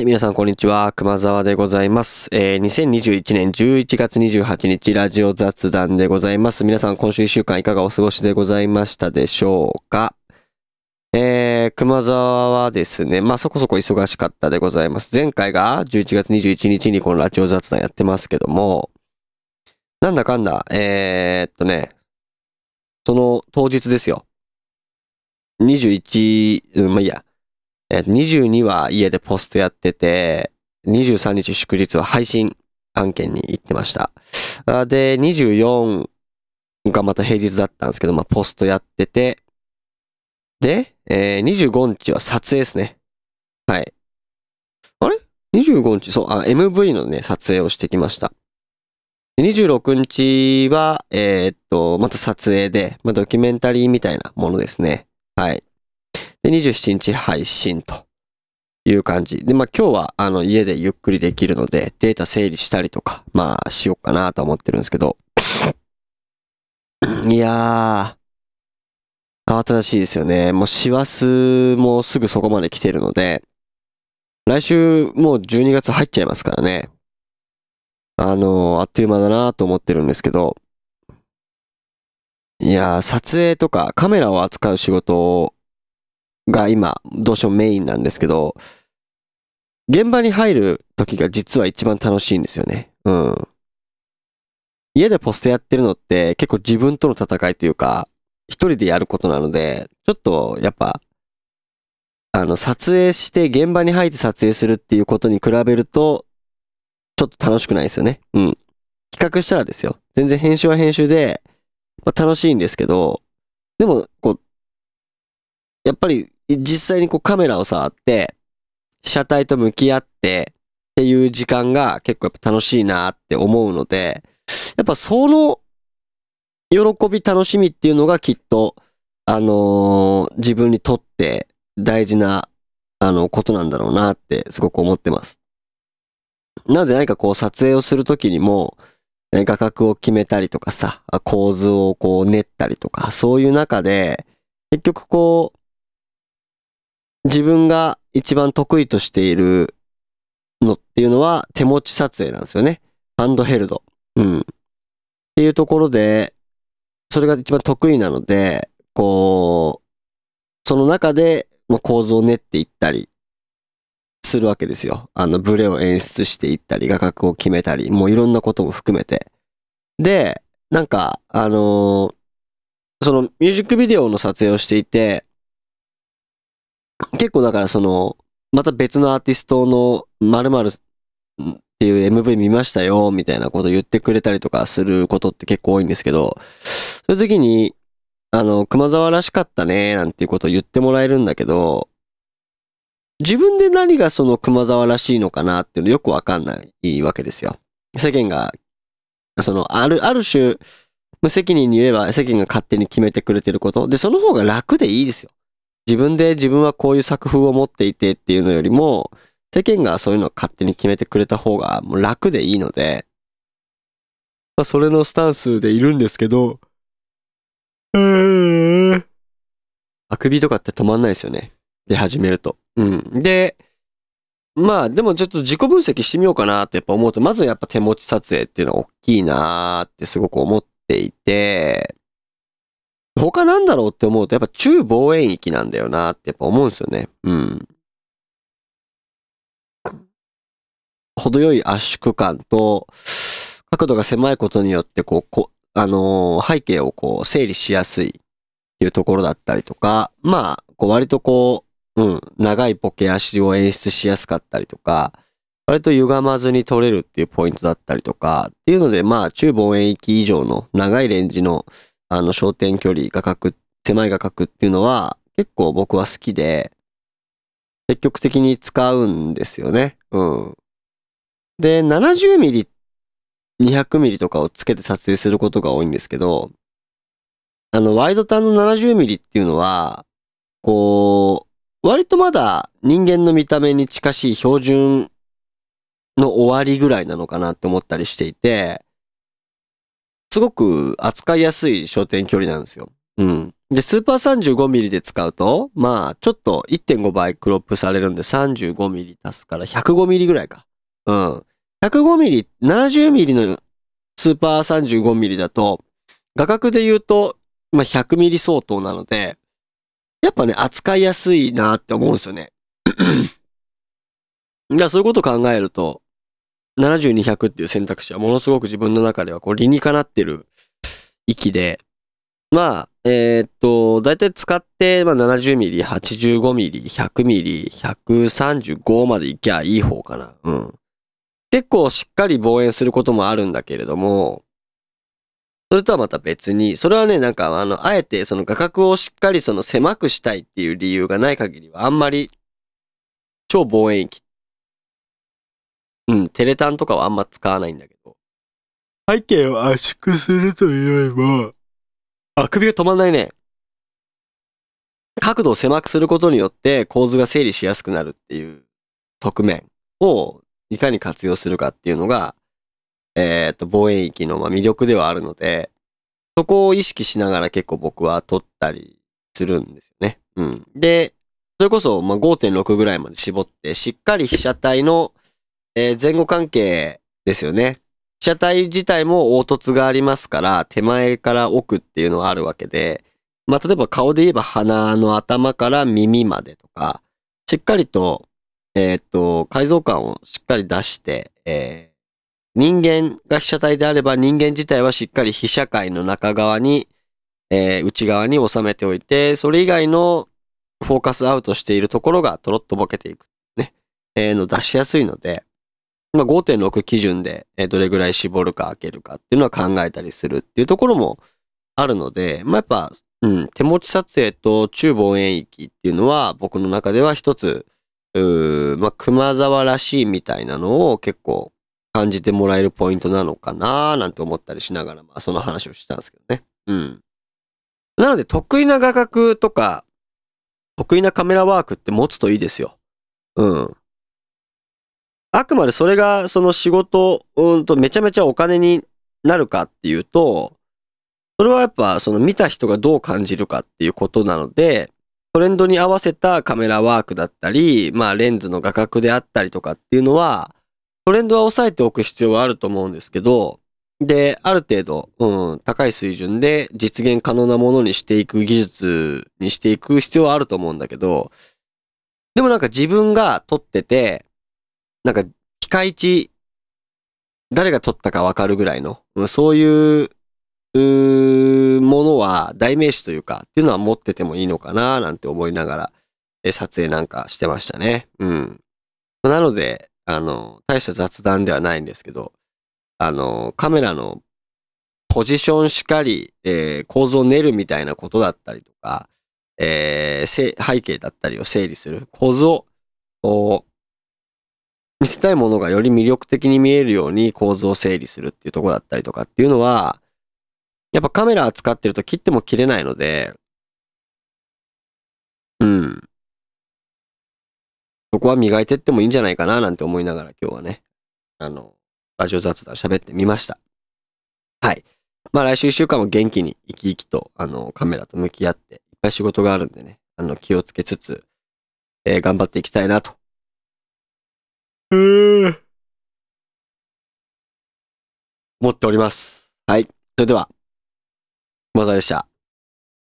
はい、皆さんこんにちは。熊沢でございます。えー、2021年11月28日、ラジオ雑談でございます。皆さん今週1週間いかがお過ごしでございましたでしょうか？えー、熊沢はですね、まあそこそこ忙しかったでございます。前回が11月21日にこのラジオ雑談やってますけども、なんだかんだ、えー、っとね、その当日ですよ。21、うん、まあいいや。えー22は家でポストやってて、23日祝日は配信案件に行ってました。で、24がまた平日だったんですけど、まあ、ポストやってて、で、えー25日は撮影ですね。はい。あれ ?25 日、そう、あ、MV のね、撮影をしてきました。26日は、えーっと、また撮影で、まあ、ドキュメンタリーみたいなものですね。はい。で、27日配信という感じ。で、まあ今日はあの家でゆっくりできるのでデータ整理したりとか、まあしようかなと思ってるんですけど。いやー、慌ただしいですよね。もう師走もすぐそこまで来てるので、来週もう12月入っちゃいますからね。あのあっという間だなと思ってるんですけど、いやー、撮影とかカメラを扱う仕事が今、どうしてもメインなんですけど、現場に入る時が実は一番楽しいんですよね。うん。家でポストやってるのって結構自分との戦いというか、一人でやることなので、ちょっとやっぱ、あの、撮影して現場に入って撮影するっていうことに比べると、ちょっと楽しくないですよね。うん。企画したらですよ。全然編集は編集で、まあ、楽しいんですけど、でも、こう、やっぱり実際にこうカメラを触って、被写体と向き合ってっていう時間が結構やっぱ楽しいなって思うので、やっぱその喜び楽しみっていうのがきっと、あのー自分にとって大事な、あの、ことなんだろうなってすごく思ってます。なので何かこう撮影をするときにも、画角を決めたりとかさ、構図をこう練ったりとか、そういう中で、結局こう、自分が一番得意としているのっていうのは手持ち撮影なんですよね。ハンドヘルド。うん。っていうところで、それが一番得意なので、こう、その中で構造を練っていったりするわけですよ。あの、ブレを演出していったり、画角を決めたり、もういろんなことも含めて。で、なんか、あのーそのミュージックビデオの撮影をしていて、結構だからその、また別のアーティストの〇〇っていう MV 見ましたよ、みたいなこと言ってくれたりとかすることって結構多いんですけど、そういう時に、あの、熊沢らしかったね、なんていうことを言ってもらえるんだけど、自分で何がその熊沢らしいのかなっていうのよくわかんないわけですよ。世間が、その、ある、ある種、無責任に言えば世間が勝手に決めてくれてること。で、その方が楽でいいですよ。自分で自分はこういう作風を持っていてっていうのよりも、世間がそういうのを勝手に決めてくれた方がもう楽でいいので、まあ、それのスタンスでいるんですけど、うーん。あくびとかって止まんないですよね。で、始めると。うん。で、まあ、でもちょっと自己分析してみようかなってやっぱ思うと、まずやっぱ手持ち撮影っていうのは大きいなーってすごく思っていて、他なんだろうって思うと、やっぱ中望遠域なんだよなってやっぱ思うんですよね。うん。程よい圧縮感と、角度が狭いことによって、こう、こあのー背景をこう、整理しやすいっていうところだったりとか、まあ、こう割とこう、うん、長いボケ足を演出しやすかったりとか、割と歪まずに撮れるっていうポイントだったりとか、っていうので、まあ、中望遠域以上の長いレンジの、あの、焦点距離、画角、狭い画角っていうのは、結構僕は好きで、積極的に使うんですよね。うん。で、70ミリ、200ミリとかをつけて撮影することが多いんですけど、あの、ワイドタンの70ミリっていうのは、こう、割とまだ人間の見た目に近しい標準の終わりぐらいなのかなって思ったりしていて、すごく扱いやすい焦点距離なんですよ。うん。で、スーパー 35mm で使うと、まあ、ちょっと1.5倍クロップされるんで 35mm 足すから 105mm ぐらいか。うん。105mm、70mm のスーパー 35mm だと、画角で言うと、まあ、100mm 相当なので、やっぱね、扱いやすいなって思うんですよね。だからそういうこと考えると、70200っていう選択肢はものすごく自分の中ではこう理にかなってる域で、まあ、えー、っと、だいたい使って、まあ、70ミリ、85ミリ、100ミリ、135までいきゃいい方かな。うん。結構しっかり望遠することもあるんだけれども、それとはまた別に、それはね、なんか、あの、あえてその画角をしっかりその狭くしたいっていう理由がない限りは、あんまり、超望遠域っ。うん、テレタンとかはあんま使わないんだけど。背景を圧縮するというよりも、あ、首が止まんないね。角度を狭くすることによって構図が整理しやすくなるっていう側面をいかに活用するかっていうのが、えっ、と、望遠域のま魅力ではあるので、そこを意識しながら結構僕は撮ったりするんですよね。うん。で、それこそま5.6ぐらいまで絞って、しっかり被写体の、えー、前後関係ですよね。被写体自体も凹凸がありますから、手前から奥っていうのはあるわけで、まあ、例えば顔で言えば鼻の頭から耳までとか、しっかりと、えっ、と、改造感をしっかり出して、えー人間が被写体であれば人間自体はしっかり被写界の中側に、えー、内側に収めておいて、それ以外のフォーカスアウトしているところがトロッとボケていく。ね。えー、の出しやすいので、まあ、5.6基準で、どれぐらい絞るか開けるかっていうのは考えたりするっていうところもあるので、まあ、やっぱ、うん、手持ち撮影と中望遠域っていうのは僕の中では一つ、まあ、熊沢らしいみたいなのを結構感じてもらえるポイントなのかななんて思ったりしながら、まあその話をしたんですけどね。うん。なので得意な画角とか、得意なカメラワークって持つといいですよ。うん。あくまでそれがその仕事、うんとめちゃめちゃお金になるかっていうと、それはやっぱその見た人がどう感じるかっていうことなので、トレンドに合わせたカメラワークだったり、まあレンズの画角であったりとかっていうのは、トレンドは抑えておく必要はあると思うんですけど、で、ある程度、うん、高い水準で実現可能なものにしていく技術にしていく必要はあると思うんだけど、でもなんか自分が撮ってて、なんか、ピカイチ、誰が撮ったかわかるぐらいの、そういう、うものは代名詞というか、っていうのは持っててもいいのかななんて思いながら、撮影なんかしてましたね。うん。なので、あの、大した雑談ではないんですけど、あの、カメラのポジションしかり、えー、構造を練るみたいなことだったりとか、えー、背景だったりを整理する構造を見せたいものがより魅力的に見えるように構造を整理するっていうとこだったりとかっていうのは、やっぱカメラ扱ってると切っても切れないので、うん。そこは磨いてってもいいんじゃないかななんて思いながら今日はね、あの、ラジオ雑談喋ってみました。はい。まあ来週一週間も元気に生き生きと、あの、カメラと向き合って、いっぱい仕事があるんでね、あの、気をつけつつ、えー、頑張っていきたいなと。持っております。はい。それでは、まざでした。